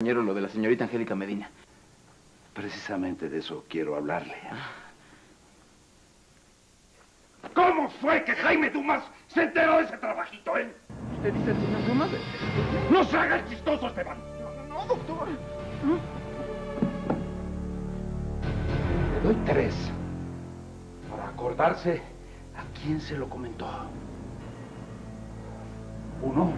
compañero lo de la señorita Angélica Medina. Precisamente de eso quiero hablarle. Ah. ¿Cómo fue que Jaime Dumas se enteró de ese trabajito, eh? ¿Usted dice al señor Dumas? ¡No se haga el chistoso, Esteban! No, No, doctor. Le doy tres para acordarse a quién se lo comentó. Uno,